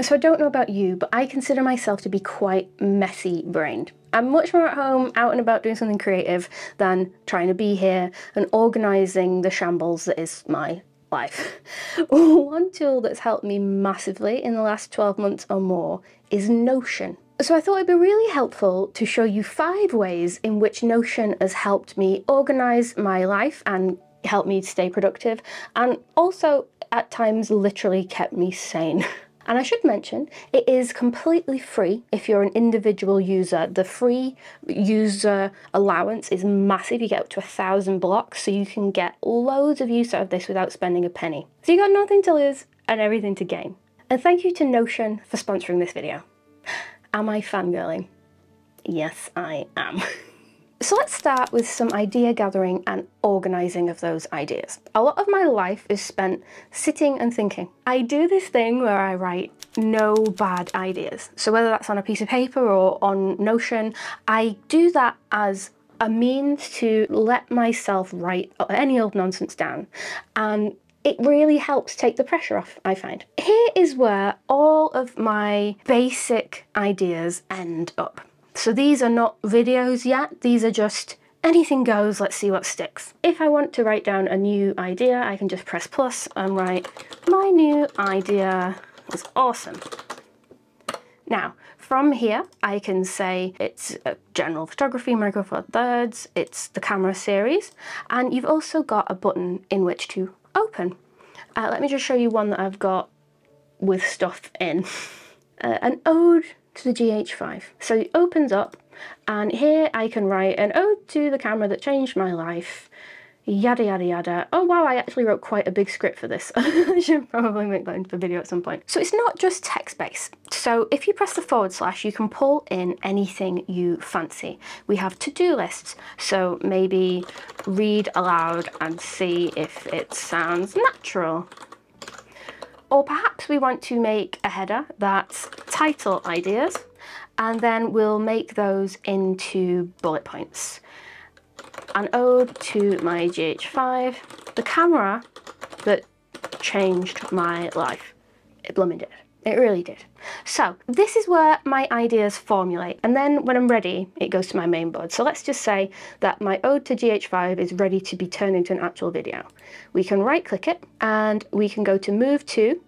So I don't know about you, but I consider myself to be quite messy brained. I'm much more at home out and about doing something creative than trying to be here and organising the shambles that is my life. One tool that's helped me massively in the last 12 months or more is Notion. So I thought it'd be really helpful to show you five ways in which Notion has helped me organise my life and help me stay productive and also at times literally kept me sane. And I should mention, it is completely free if you're an individual user. The free user allowance is massive. You get up to a thousand blocks, so you can get loads of use out of this without spending a penny. So you got nothing to lose and everything to gain. And thank you to Notion for sponsoring this video. Am I fangirling? Yes, I am. So let's start with some idea gathering and organising of those ideas. A lot of my life is spent sitting and thinking. I do this thing where I write no bad ideas. So whether that's on a piece of paper or on Notion, I do that as a means to let myself write any old nonsense down and it really helps take the pressure off, I find. Here is where all of my basic ideas end up. So these are not videos yet, these are just anything goes, let's see what sticks. If I want to write down a new idea, I can just press plus and write, my new idea is awesome. Now, from here, I can say it's general photography, micro four thirds, it's the camera series, and you've also got a button in which to open. Uh, let me just show you one that I've got with stuff in. Uh, an ode to the GH5. So it opens up and here I can write an ode to the camera that changed my life, yada yada yada. Oh wow, I actually wrote quite a big script for this. I should probably make that into a video at some point. So it's not just text-based. So if you press the forward slash, you can pull in anything you fancy. We have to-do lists, so maybe read aloud and see if it sounds natural. Or perhaps we want to make a header that's title ideas, and then we'll make those into bullet points. An ode to my GH5, the camera that changed my life. It blooming did. It really did. So this is where my ideas formulate and then when I'm ready it goes to my main board. So let's just say that my ode to GH5 is ready to be turned into an actual video. We can right click it and we can go to move to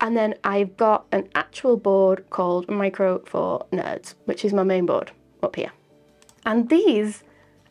and then I've got an actual board called Micro Four Nerds which is my main board up here. And these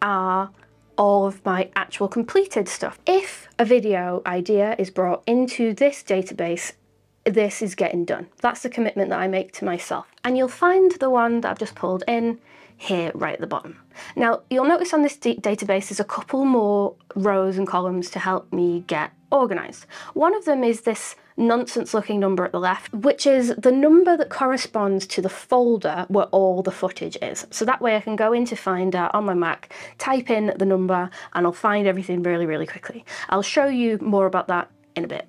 are all of my actual completed stuff. If a video idea is brought into this database this is getting done. That's the commitment that I make to myself. And you'll find the one that I've just pulled in here right at the bottom. Now you'll notice on this database there's a couple more rows and columns to help me get organised. One of them is this nonsense looking number at the left, which is the number that corresponds to the folder where all the footage is. So that way I can go into Finder on my Mac, type in the number, and I'll find everything really, really quickly. I'll show you more about that in a bit.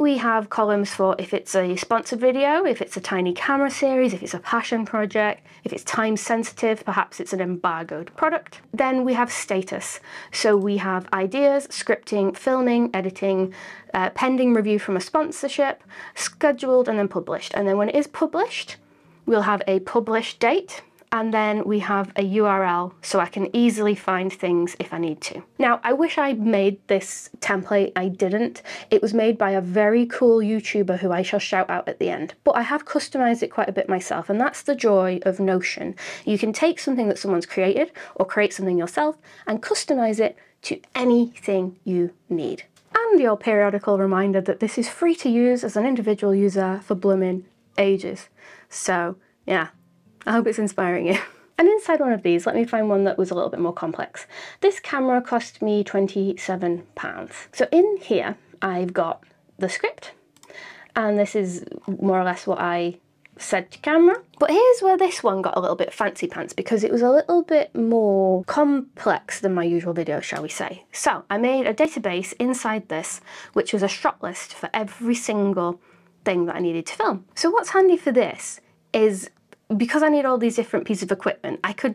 We have columns for if it's a sponsored video, if it's a tiny camera series, if it's a passion project, if it's time sensitive, perhaps it's an embargoed product. Then we have status. So we have ideas, scripting, filming, editing, uh, pending review from a sponsorship, scheduled and then published. And then when it is published, we'll have a published date, and then we have a URL so I can easily find things if I need to. Now, I wish I made this template, I didn't. It was made by a very cool YouTuber who I shall shout out at the end, but I have customized it quite a bit myself, and that's the joy of Notion. You can take something that someone's created or create something yourself and customize it to anything you need. And your periodical reminder that this is free to use as an individual user for blooming ages. So yeah, I hope it's inspiring you. And inside one of these, let me find one that was a little bit more complex. This camera cost me £27. So in here, I've got the script, and this is more or less what I said to camera. But here's where this one got a little bit fancy pants because it was a little bit more complex than my usual video, shall we say. So I made a database inside this, which was a shot list for every single thing that I needed to film. So what's handy for this is because I need all these different pieces of equipment, I could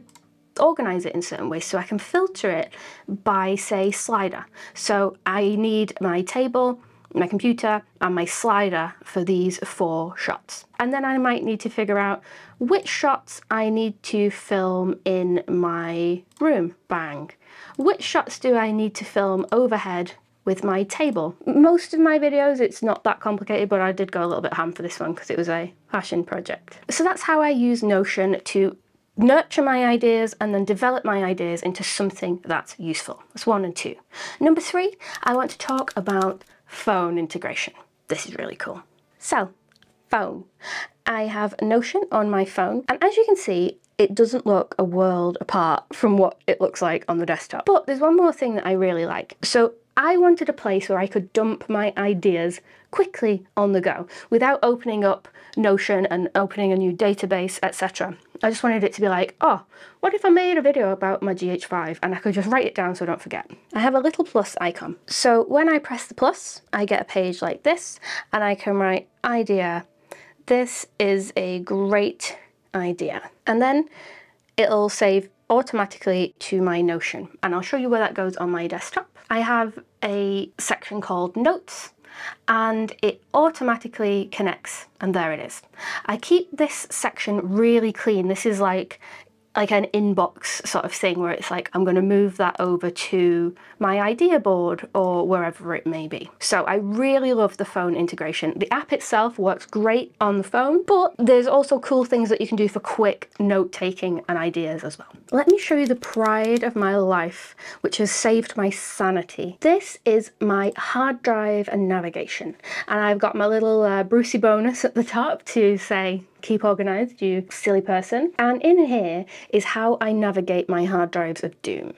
organize it in certain ways so I can filter it by say slider. So I need my table, my computer and my slider for these four shots. And then I might need to figure out which shots I need to film in my room, bang. Which shots do I need to film overhead with my table. Most of my videos, it's not that complicated, but I did go a little bit ham for this one because it was a passion project. So that's how I use Notion to nurture my ideas and then develop my ideas into something that's useful. That's one and two. Number three, I want to talk about phone integration. This is really cool. So, phone. I have Notion on my phone, and as you can see, it doesn't look a world apart from what it looks like on the desktop. But there's one more thing that I really like. So I wanted a place where I could dump my ideas quickly on the go without opening up Notion and opening a new database, etc. I just wanted it to be like, oh, what if I made a video about my GH5 and I could just write it down so I don't forget. I have a little plus icon. So when I press the plus, I get a page like this and I can write idea. This is a great idea. And then it'll save automatically to my Notion and I'll show you where that goes on my desktop. I have a section called notes and it automatically connects and there it is. I keep this section really clean. This is like like an inbox sort of thing where it's like I'm going to move that over to my idea board or wherever it may be. So I really love the phone integration. The app itself works great on the phone, but there's also cool things that you can do for quick note taking and ideas as well. Let me show you the pride of my life, which has saved my sanity. This is my hard drive and navigation. And I've got my little uh, Brucey bonus at the top to say keep organized, you silly person. And in here is how I navigate my hard drives of doom.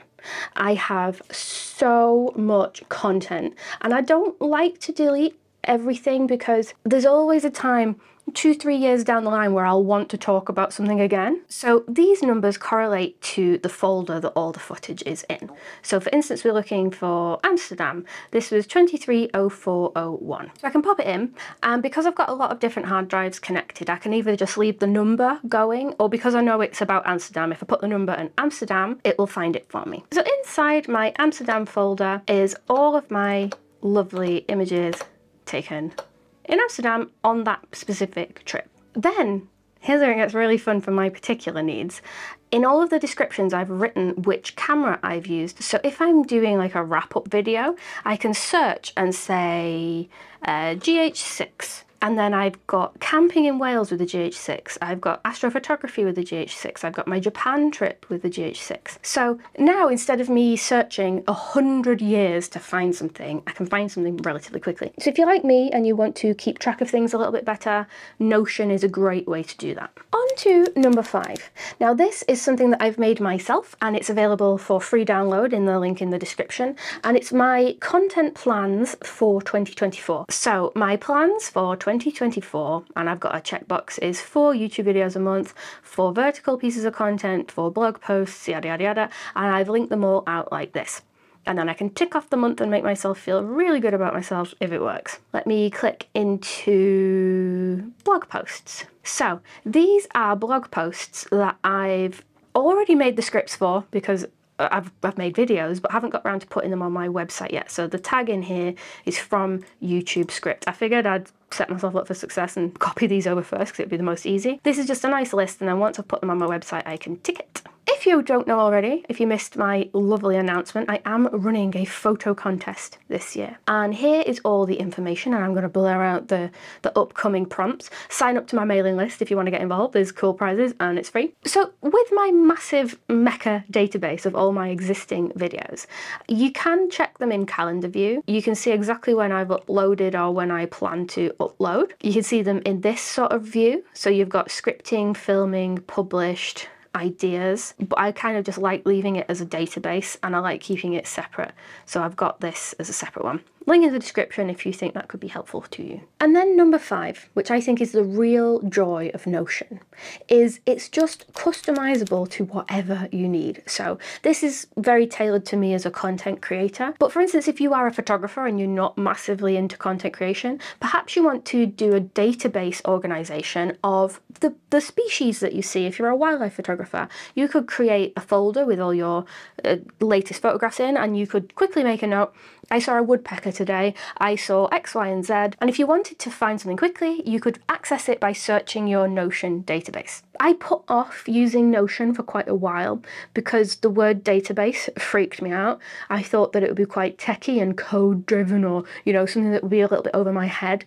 I have so much content and I don't like to delete everything because there's always a time two, three years down the line where I'll want to talk about something again. So these numbers correlate to the folder that all the footage is in. So for instance, we're looking for Amsterdam. This was 230401. So I can pop it in, and because I've got a lot of different hard drives connected, I can either just leave the number going, or because I know it's about Amsterdam, if I put the number in Amsterdam, it will find it for me. So inside my Amsterdam folder is all of my lovely images taken in Amsterdam on that specific trip. Then, here's where it gets really fun for my particular needs. In all of the descriptions, I've written which camera I've used. So if I'm doing like a wrap-up video, I can search and say uh, GH6 and then I've got camping in Wales with the GH6. I've got astrophotography with the GH6. I've got my Japan trip with the GH6. So now instead of me searching a hundred years to find something, I can find something relatively quickly. So if you're like me and you want to keep track of things a little bit better, Notion is a great way to do that. On to number five. Now this is something that I've made myself and it's available for free download in the link in the description. And it's my content plans for 2024. So my plans for 2024, and I've got a checkbox, is four YouTube videos a month, four vertical pieces of content, four blog posts, yada yada yada, and I've linked them all out like this. And then I can tick off the month and make myself feel really good about myself if it works. Let me click into blog posts. So these are blog posts that I've already made the scripts for because I've, I've made videos but haven't got around to putting them on my website yet. So the tag in here is from YouTube script. I figured I'd set myself up for success and copy these over first because it'd be the most easy. This is just a nice list and then once I've put them on my website I can tick it. If you don't know already, if you missed my lovely announcement, I am running a photo contest this year. And here is all the information, and I'm going to blur out the, the upcoming prompts. Sign up to my mailing list if you want to get involved. There's cool prizes and it's free. So with my massive mecha database of all my existing videos, you can check them in calendar view. You can see exactly when I've uploaded or when I plan to upload. You can see them in this sort of view. So you've got scripting, filming, published, ideas, but I kind of just like leaving it as a database and I like keeping it separate. So I've got this as a separate one. Link in the description if you think that could be helpful to you. And then number five, which I think is the real joy of Notion, is it's just customizable to whatever you need. So this is very tailored to me as a content creator. But for instance, if you are a photographer and you're not massively into content creation, perhaps you want to do a database organization of the, the species that you see. If you're a wildlife photographer, you could create a folder with all your uh, latest photographs in and you could quickly make a note, I saw a woodpecker today, I saw X, Y, and Z. And if you wanted to find something quickly, you could access it by searching your Notion database. I put off using Notion for quite a while because the word database freaked me out. I thought that it would be quite techy and code driven or, you know, something that would be a little bit over my head.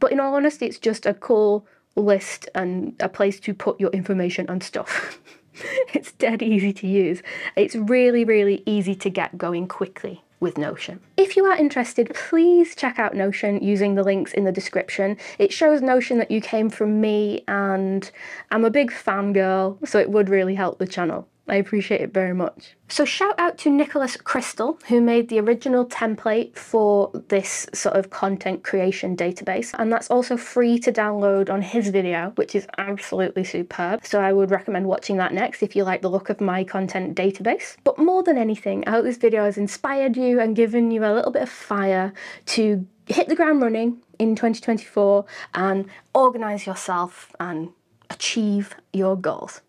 But in all honesty, it's just a cool list and a place to put your information and stuff. it's dead easy to use. It's really, really easy to get going quickly with Notion. If you are interested, please check out Notion using the links in the description. It shows Notion that you came from me and I'm a big fangirl, so it would really help the channel. I appreciate it very much. So shout out to Nicholas Crystal, who made the original template for this sort of content creation database. And that's also free to download on his video, which is absolutely superb. So I would recommend watching that next if you like the look of my content database. But more than anything, I hope this video has inspired you and given you a little bit of fire to hit the ground running in 2024 and organize yourself and achieve your goals.